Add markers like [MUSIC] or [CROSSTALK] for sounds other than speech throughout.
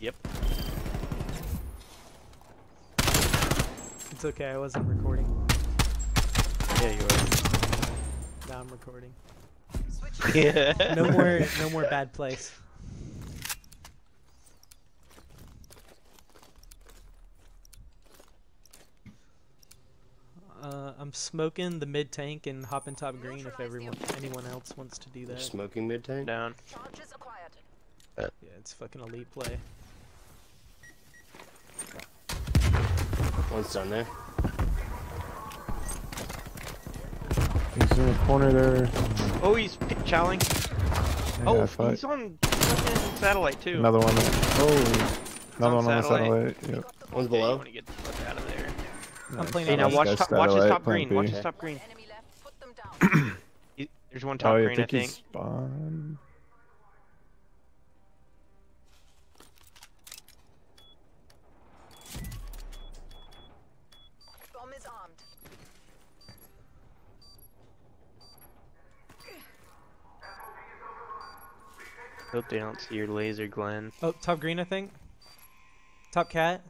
Yep. It's okay, I wasn't recording. Yeah, you are. Now I'm recording. Yeah. [LAUGHS] No more, no more bad place. Uh, I'm smoking the mid tank and hopping top green if everyone, anyone else wants to do You're that. smoking mid tank. Down. Charges acquired. Yeah, it's fucking elite play. One's down there. He's in the corner there. Oh, he's p- chowing. Yeah, Oh, I he's on fucking satellite too. Another one. Oh, another on one on the satellite. satellite. Yep. One's Yeah, below. want to get the fuck out of there. I'm playing Hey, now watch Guys, top, watch his top green. Watch his top green. Enemy left. Put them down. He- There's one oh, top Oh, green, I I think think. Hope they don't see your laser, Glenn. Oh, top green, I think. Top cat.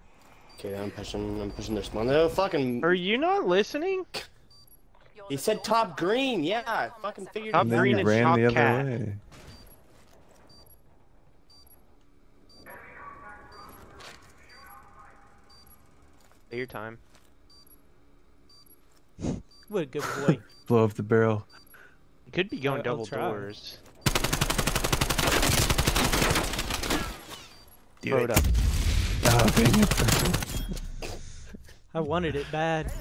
Okay, I'm pushing. I'm pushing their spawn. No, fucking. Are you not listening? He said top green. Yeah, I fucking figured. Top And it then green and ran top the other cat. way. Your time. What a good boy. [LAUGHS] Blow up the barrel. You could be going I'll- I'll double doors. Do Throw it. it up. Oh, dang it. I wanted it bad.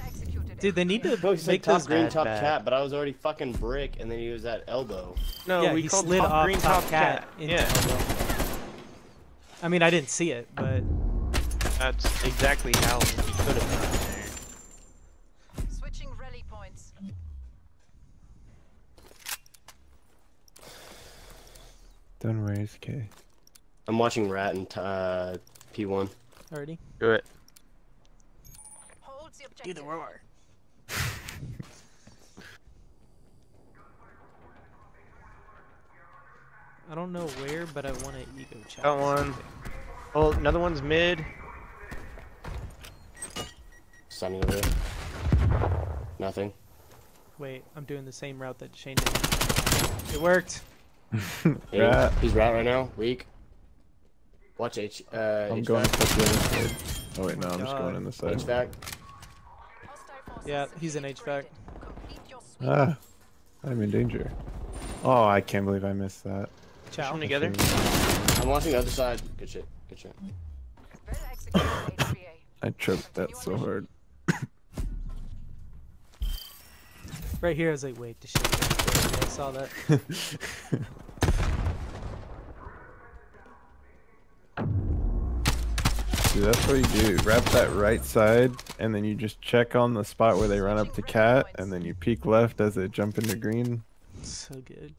Dude, they need to No, he said make top those. green, bad, top bad. cat, but I was already fucking brick, and then he was at elbow. No, yeah, we he slid top off green, top, top cat. cat. into Yeah, elbow. I mean, I didn't see it, but that's exactly how he could have done it there. Switching rally points. Don't raise K. I'm watching Rat and uh, P1. already. Do it. Hold the objective. roar. I don't know where, but I want to ego check. Got one. Oh, another one's mid. Sunny over there. Nothing. Wait, I'm doing the same route that Shane did. It worked. [LAUGHS] Hey, Rat. He's rat right now. Weak. Watch H. Uh, I'm H going back. to the other side. Oh wait, no, I'm just going in the side. H back. Hostile forces Yeah, he's in successfully HVAC. upgraded. Complete your sweep. Ah, I'm in danger. Oh, I can't believe I missed that. Push Ciao. them together. I'm watching the other side. Good shit. Good shit. Well executed, HVA. I tripped that so hard. Right here, I was like, wait, the shit. I saw that. [LAUGHS] Dude, that's what you do. Wrap that right side, and then you just check on the spot where they run up to cat, and then you peek left as they jump into green. So good.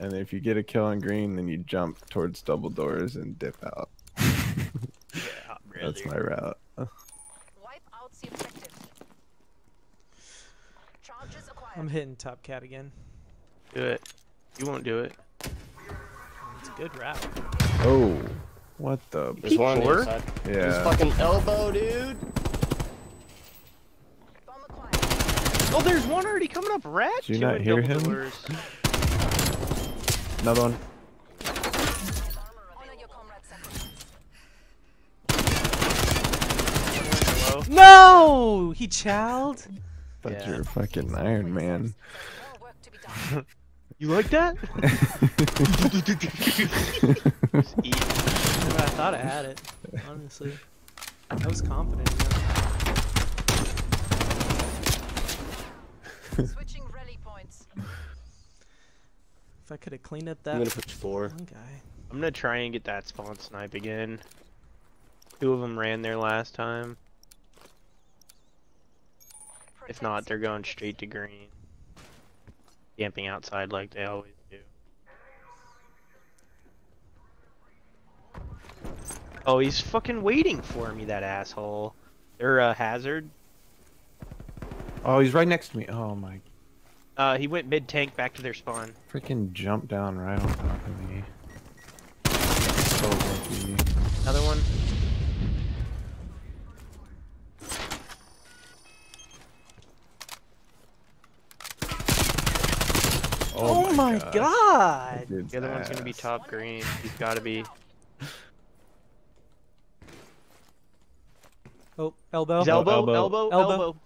And if you get a kill on green, then you jump towards double doors and dip out. Yeah, really. [LAUGHS] That's my route. Wipe out the objective. Charges acquired. I'm hitting top cat again. Do it. You won't do it. It's a good route. Oh, what the? There's one on the P4? other side. He's Yeah. fucking elbow, dude. Oh, there's one already coming up. Rat. Did you two not hear him? doors. Another one. Honor your comrades' sacrifice. Hello. No, he chowed. But Yeah. you're a fucking Iron Man. More work to be done. You like that? [LAUGHS] [LAUGHS] Eat. I thought I had it. Honestly, I was confident. in. [LAUGHS] Switching rally points. If I could have cleaned up that. I'm that gonna push four. one guy. I'm gonna try and get that spawn snipe again. Two of them ran there last time. If not, they're going straight to green. Camping outside like they always do. Oh, he's fucking waiting for me, that asshole. They're a hazard. Oh, he's right next to me. Oh my Uh, he went mid tank back to their spawn. freaking jump down right on top of me. So lucky. Another one. Oh, my gosh. god! Dude's The other one's gonna be top green. He's gotta be. Oh, elbow. He's elbow, elbow. elbow, Elbow. elbow.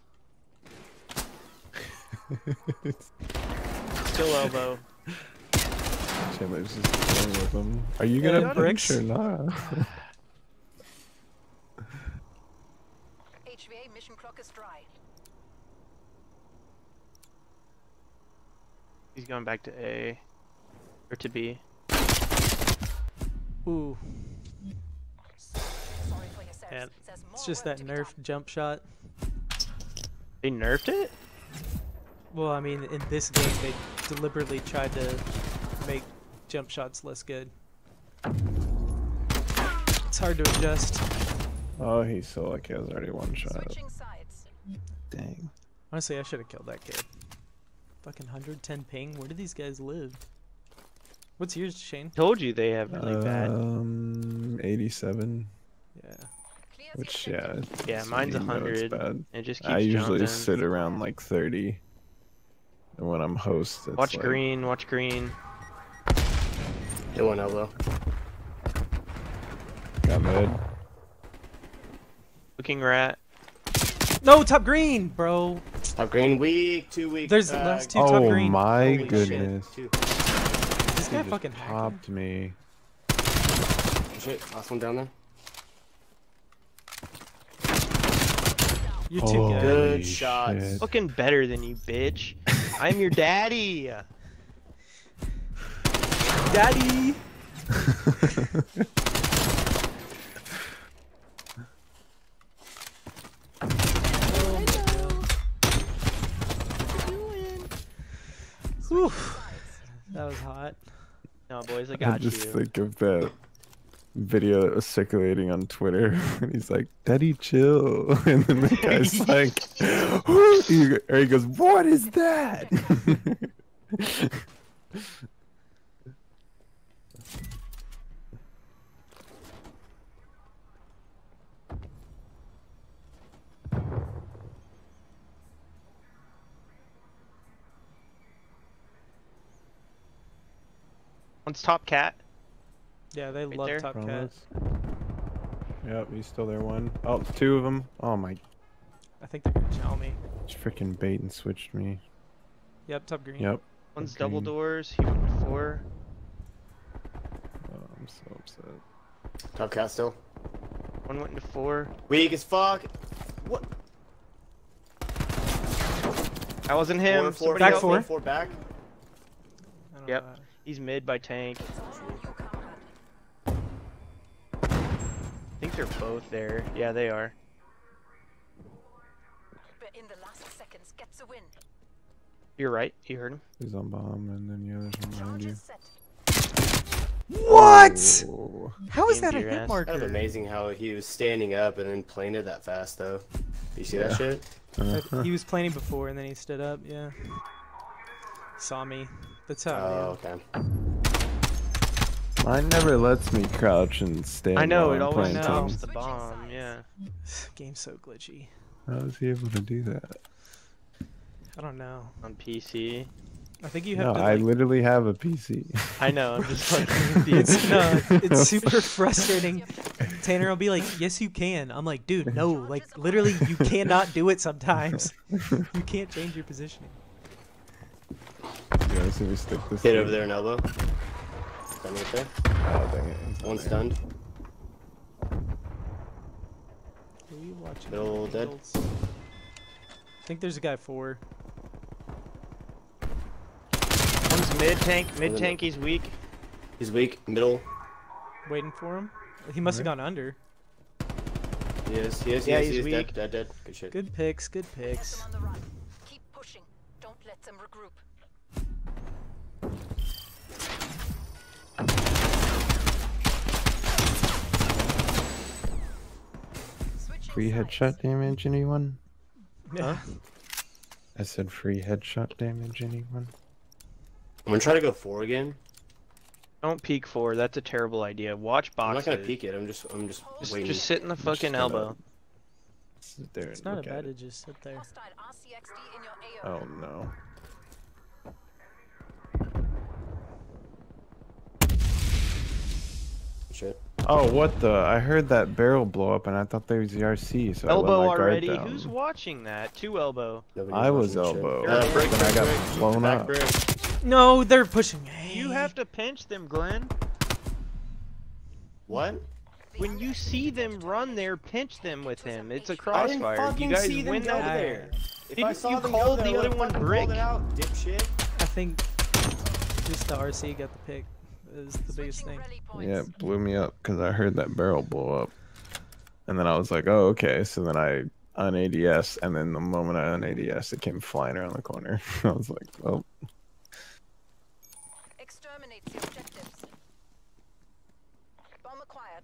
[LAUGHS] Still elbow. Chandler's just playing with them. Are you gonna got bricks bricks. or not? [LAUGHS] HVA mission clock is dry. He's going back to A. Or to B. Ooh, Sorry. Yeah, it's just that to nerf jump shot. They nerfed it? Well, I mean, in this game, they deliberately tried to make jump shots less good. It's hard to adjust. Oh, he's so lucky. I was already one shot. Dang. Honestly, I should have killed that kid. Fucking 110 ping. Where do these guys live? What's yours, Shane? Told you they have really bad. Um, 87. Yeah. Clear the Which, yeah. Yeah, mine's you know it's 100. bad. It just keeps I usually jumping. sit around like 30. And when I'm host, it's Watch like, green, watch green. Hit one elbow. Got mid. Looking rat. No, top green, bro. Top green weak, two weak. There's the uh, last two top Oh green. my holy goodness. two. This He guy fucking hacked. popped me. Shit, last one down there. You're too good. Good Holy shots. shit. Looking better than you, bitch. I'm your daddy. Daddy. Whew. That was hot. [LAUGHS] No, boys, I got I just you. think of that video that was circulating on Twitter. [LAUGHS] and he's like, Daddy, chill. [LAUGHS] And then the guy's [LAUGHS] like, "Who?" He go- or he goes, What is that? One's top cat. Yeah, they Right love there. Top Cat. Yep, he's still there. One. Oh, it's two of them. Oh my. I think they're gonna chow me. Just freaking bait and switched me. Yep, top green. Yep. One's Okay. double doors. He went to four. Oh, I'm so upset. Top cat still. One went into four. Weak as fuck. What? That wasn't him. Four, four, Back four. four back. Yep. know. He's mid by tank. Think they're both there. Yeah, they are. In the last seconds, gets a win. You're right. You heard him. He's on bomb, and then the other's one behind you. What? Oh. How is that a hit ass. marker? Kind of amazing how he was standing up and then playing it that fast though. You see Yeah. that shit? Uh-huh. he was planning before and then he stood up. Yeah. Saw me. That's how. Oh, I okay. Mine never lets me crouch and stand. I know while it I'm always playing know. stops teams. the bomb. Yeah. am. Game's so glitchy. How is he able to do that? I don't know. On PC. I think you have No, to. I literally have a PC. I know. I'm just [LAUGHS] like. it's no, it's [LAUGHS] super frustrating. Tanner will be like, "Yes, you can." I'm like, "Dude, no! Like, literally, you cannot do it sometimes. You can't change your positioning." yeah, so we stick this. Hit thing. over there in elbow. Stun right there. Oh dang it! he's One stunned. Are you watching? Middle dead. I think there's a guy four. One's mid tank. Mid then- tank. He's weak. He's weak. Middle. waiting for him. He must have gone under. He is. He is. Yeah, he is, he's he is weak. Dead. Dead. Dead. Good shit. Good picks. Good picks. them on the run. Keep pushing. Don't let them regroup. Switching Free sides. headshot damage, anyone? Yeah. I said free headshot damage, anyone? I'm gonna try to go four again. Don't peek four. That's a terrible idea. Watch box. I'm not gonna peek it. I'm just, I'm just Just, waiting. just sit in the fucking gonna- elbow. Sit there It's and not a look at bad to just sit there. Hostile RCXD in your AO. Oh no. Shit. Oh, what the? I heard that barrel blow up and I thought there was the RC, so elbow I let already. down. Who's watching that? Two elbow. I was elbow. Uh, brick, Then I got brick. blown Back up. brick. No, they're pushing me. You have to pinch them, Glenn. What? When you see them run there, pinch them with him. It's a I didn't crossfire. fucking You guys see them win go that. there. If I Didn't saw you them go there, the other one fucking brick? pulled it out, dipshit. I think just the RC got the pick is the biggest thing. Yeah, it blew me up because I heard that barrel blow up. And then I was like, oh, okay. So then I on ADS, and then the moment I on ADS, it came flying around the corner. [LAUGHS] I was like, oh, Exterminate the objectives. Bomb acquired.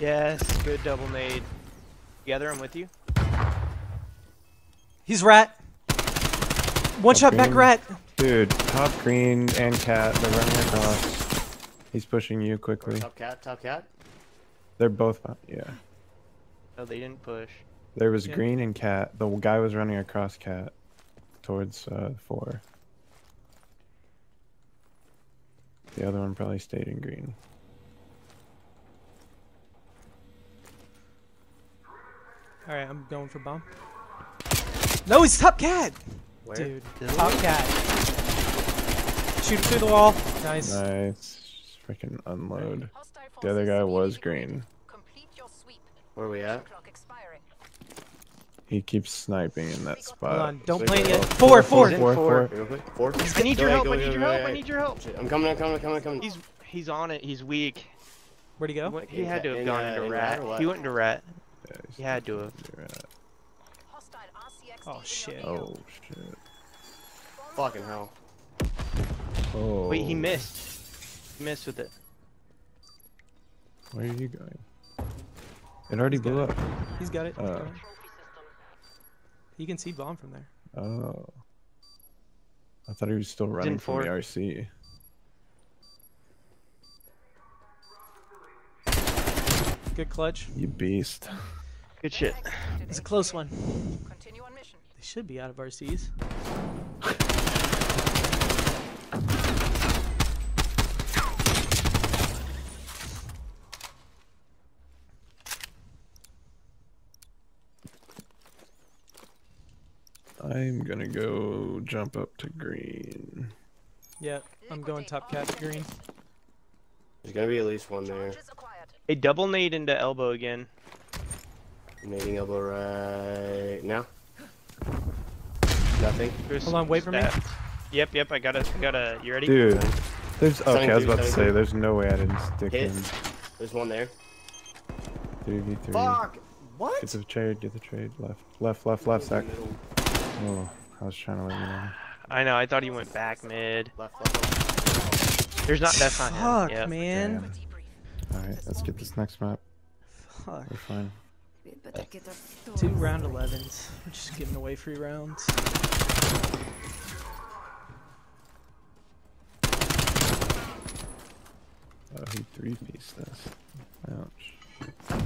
Yes, good double nade. Together, I'm with you. He's rat. One shot back rat. dude, top green and cat, they're running across. He's pushing you quickly. Top cat, top cat. They're both, yeah. No, they didn't push. There was Yeah. green and cat. The guy was running across cat towards uh, four. The other one probably stayed in green. All right, I'm going for bomb. No, he's top cat. Where? Dude, Really? top cat. Shoot through the wall. Nice. Nice. Freaking unload. The other guy was green. Complete your sweep. Where are we at? He keeps sniping in that spot. Hold on, don't Wait, plant oh, yet. four, Four, four. Four, four. four. Real quick. Four. I need your help. I need your help. I need your help. I'm coming, I'm coming, I'm coming, I'm coming. He's he's on it. He's weak. Where'd he He go? went- He had to have gone into rat. rat or what? He went into rat. Yeah, He had to have. you're right. Hostile RCXD Oh, oh shit. Oh shit. Fucking hell. Oh. Wait, he missed. He missed with it. Where are you going? It already blew up. He's got it. He's uh. got Oh. it. He can see bomb from there. Oh. I thought he was still running from the. RC. Good clutch. You beast. Good shit. It's a close one. Should be out of RCs. I'm gonna go jump up to green. Yeah, I'm going top all cat green. objectives. There's gonna be at least one there. Charges. A double nade into elbow again. Nading elbow right now. Nothing. There's Hold on, wait for me. stat. Yep, yep. I got a, I got a. You ready? Dude, there's Setting okay. I was about to say there's no way I didn't stick Hit. in There's one there. three v three. Fuck! What? Get the trade. Get the trade. Left, left, left, left. Stack. Oh, I was trying to let you know. I know. I thought he went back mid. Left, left, left. There's not. That's not Fuck, him. Yep. man. All right, let's get this next map. Fuck. We're fine. Two round 11s. We're just giving away free rounds. Oh, he three pieced us. Ouch.